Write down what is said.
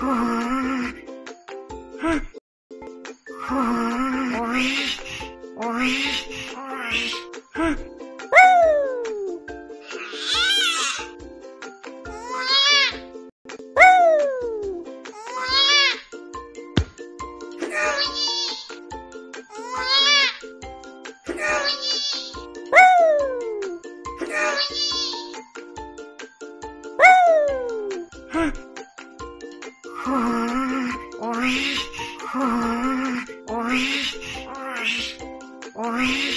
Ah. Oy, oy, oy, oy.